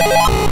Yeah.